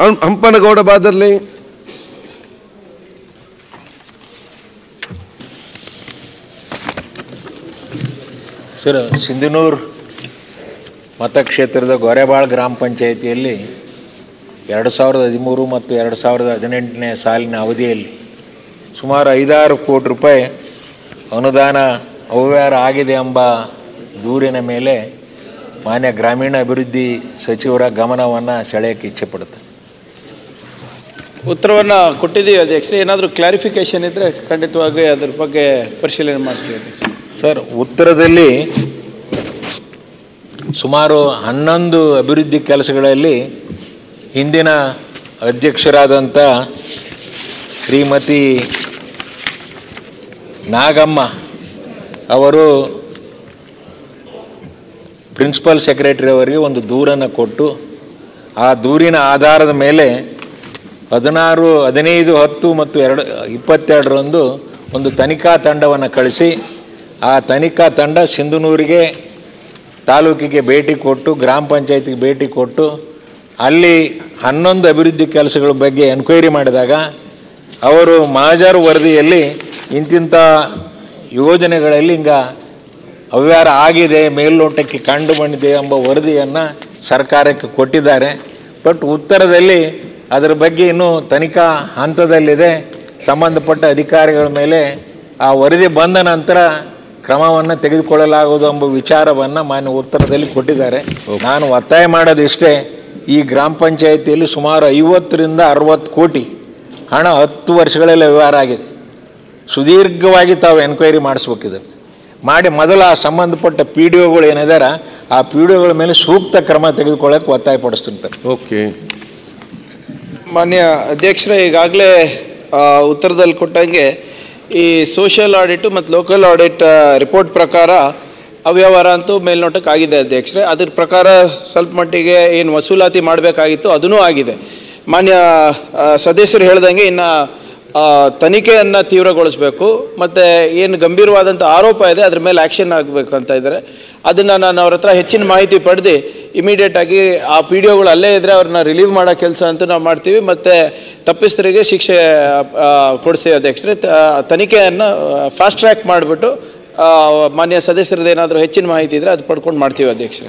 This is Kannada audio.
ಹಂಪನಗೌಡ ಬಾದರ್ಲಿ. ಸರ್, ಸಿಂಧನೂರು ಮತಕ್ಷೇತ್ರದ ಗೊರೆಬಾಳ್ ಗ್ರಾಮ ಪಂಚಾಯಿತಿಯಲ್ಲಿ ಎರಡು ಸಾವಿರದ ಹದಿಮೂರು ಮತ್ತು ಎರಡು ಸಾವಿರದ ಹದಿನೆಂಟನೇ ಸಾಲಿನ ಅವಧಿಯಲ್ಲಿ ಸುಮಾರು ಐದಾರು ಕೋಟಿ ರೂಪಾಯಿ ಅನುದಾನ ಅವ್ಯವಹಾರ ಆಗಿದೆ ಎಂಬ ದೂರಿನ ಮೇಲೆ ಮಾನ್ಯ ಗ್ರಾಮೀಣ ಅಭಿವೃದ್ಧಿ ಸಚಿವರ ಗಮನವನ್ನು ಸೆಳೆಯೋಕ್ಕೆ ಇಚ್ಛೆಪಡುತ್ತೆ ಉತ್ತರವನ್ನು ಕೊಟ್ಟಿದ್ದೀವಿ. ಅಧ್ಯಕ್ಷ ಏನಾದರೂ ಕ್ಲಾರಿಫಿಕೇಶನ್ ಇದ್ದರೆ ಖಂಡಿತವಾಗಿ ಅದ್ರ ಬಗ್ಗೆ ಪರಿಶೀಲನೆ ಮಾಡ್ತೀವಿ. ಸರ್, ಉತ್ತರದಲ್ಲಿ ಸುಮಾರು ಹನ್ನೊಂದು ಅಭಿವೃದ್ಧಿ ಕೆಲಸಗಳಲ್ಲಿ ಹಿಂದಿನ ಅಧ್ಯಕ್ಷರಾದಂಥ ಶ್ರೀಮತಿ ನಾಗಮ್ಮ ಅವರು ಪ್ರಿನ್ಸಿಪಲ್ ಸೆಕ್ರೆಟರಿ ಅವರಿಗೆ ಒಂದು ದೂರನ್ನು ಕೊಟ್ಟು ಆ ದೂರಿನ ಆಧಾರದ ಮೇಲೆ ಹದಿನಾರು, ಹದಿನೈದು, ಹತ್ತು ಮತ್ತು ಎರಡು, ಇಪ್ಪತ್ತೆರಡರಂದು ಒಂದು ತನಿಖಾ ತಂಡವನ್ನು ಕಳಿಸಿ, ಆ ತನಿಖಾ ತಂಡ ಸಿಂಧನೂರಿಗೆ ತಾಲೂಕಿಗೆ ಭೇಟಿ ಕೊಟ್ಟು, ಗ್ರಾಮ ಪಂಚಾಯತಿಗೆ ಭೇಟಿ ಕೊಟ್ಟು, ಅಲ್ಲಿ ಹನ್ನೊಂದು ಅಭಿವೃದ್ಧಿ ಕೆಲಸಗಳ ಬಗ್ಗೆ ಎನ್ಕ್ವೈರಿ ಮಾಡಿದಾಗ, ಅವರು ಮಹಾಜಾರು ವರದಿಯಲ್ಲಿ ಇಂತಿಂಥ ಯೋಜನೆಗಳಲ್ಲಿ ಹಿಂಗ ಅವ್ಯವಹಾರ ಆಗಿದೆ, ಮೇಲ್ನೋಟಕ್ಕೆ ಕಂಡು ಬಂದಿದೆ ಎಂಬ ವರದಿಯನ್ನು ಸರ್ಕಾರಕ್ಕೆ ಕೊಟ್ಟಿದ್ದಾರೆ. ಬಟ್ ಉತ್ತರದಲ್ಲಿ ಅದರ ಬಗ್ಗೆ ಇನ್ನೂ ತನಿಖಾ ಹಂತದಲ್ಲಿದೆ. ಸಂಬಂಧಪಟ್ಟ ಅಧಿಕಾರಿಗಳ ಮೇಲೆ ಆ ವರದಿ ಬಂದ ನಂತರ ಕ್ರಮವನ್ನು ತೆಗೆದುಕೊಳ್ಳಲಾಗುವುದು ಎಂಬ ವಿಚಾರವನ್ನು ಮಾನ್ಯ ಉತ್ತರದಲ್ಲಿ ಕೊಟ್ಟಿದ್ದಾರೆ. ನಾನು ಒತ್ತಾಯ ಮಾಡೋದಿಷ್ಟೇ ಈ ಗ್ರಾಮ ಪಂಚಾಯಿತಿಯಲ್ಲಿ ಸುಮಾರು ಐವತ್ತರಿಂದ ಅರವತ್ತು ಕೋಟಿ ಹಣ ಹತ್ತು ವರ್ಷಗಳಲ್ಲಿ ವ್ಯವಹಾರ ಆಗಿದೆ. ಸುದೀರ್ಘವಾಗಿ ತಾವು ಎನ್ಕ್ವೈರಿ ಮಾಡಿಸ್ಬೇಕಿದೆ. ಮಾಡಿ ಮೊದಲು ಆ ಸಂಬಂಧಪಟ್ಟ ಪಿ ಡಿ ಒಗಳು ಏನಿದಾರ ಆ ಪಿ ಡಿ ಒಗಳ ಮೇಲೆ ಸೂಕ್ತ ಕ್ರಮ ತೆಗೆದುಕೊಳ್ಳೋಕೆ ಒತ್ತಾಯ ಪಡಿಸ್ತಿರ್ತಾರೆ ಓಕೆ ಮಾನ್ಯ ಅಧ್ಯಕ್ಷರೇ, ಈಗಾಗಲೇ ಉತ್ತರದಲ್ಲಿ ಕೊಟ್ಟಂಗೆ ಈ ಸೋಷಿಯಲ್ ಆಡಿಟು ಮತ್ತು ಲೋಕಲ್ ಆಡಿಟ್ ರಿಪೋರ್ಟ್ ಪ್ರಕಾರ ಅವ್ಯವಹಾರ ಅಂತೂ ಮೇಲ್ನೋಟಕ್ಕೆ ಆಗಿದೆ ಅಧ್ಯಕ್ಷರೇ. ಅದ್ರ ಪ್ರಕಾರ ಸ್ವಲ್ಪ ಮಟ್ಟಿಗೆ ಏನು ವಸೂಲಾತಿ ಮಾಡಬೇಕಾಗಿತ್ತು ಅದೂ ಆಗಿದೆ. ಮಾನ್ಯ ಸದಸ್ಯರು ಹೇಳ್ದಂಗೆ ಇನ್ನು ತನಿಖೆಯನ್ನು ತೀವ್ರಗೊಳಿಸಬೇಕು, ಮತ್ತು ಏನು ಗಂಭೀರವಾದಂಥ ಆರೋಪ ಇದೆ, ಅದ್ರ ಮೇಲೆ ಆ್ಯಕ್ಷನ್ ಆಗಬೇಕು ಅಂತ ಇದ್ದಾರೆ. ಅದನ್ನು ನಾನು ಅವ್ರ ಹತ್ರ ಹೆಚ್ಚಿನ ಮಾಹಿತಿ ಪಡೆದು ಇಮಿಡಿಯೇಟಾಗಿ ಆ ಪಿ ಡಿ ಒಗಳು ಅಲ್ಲೇ ಇದ್ದರೆ ಅವ್ರನ್ನ ರಿಲೀವ್ ಮಾಡೋ ಕೆಲಸ ಅಂತೂ ನಾವು ಮಾಡ್ತೀವಿ. ಮತ್ತು ತಪ್ಪಿಸ್ತರಿಗೆ ಶಿಕ್ಷೆ ಕೊಡಿಸಿ ಅಧ್ಯಕ್ಷರೇ ತನಿಖೆಯನ್ನು ಫಾಸ್ಟ್ ಟ್ರ್ಯಾಕ್ ಮಾಡಿಬಿಟ್ಟು ಮಾನ್ಯ ಸದಸ್ಯರದ್ದು ಏನಾದರೂ ಹೆಚ್ಚಿನ ಮಾಹಿತಿ ಇದ್ದರೆ ಅದು ಪಡ್ಕೊಂಡು ಮಾಡ್ತೀವಿ ಅಧ್ಯಕ್ಷರೇ.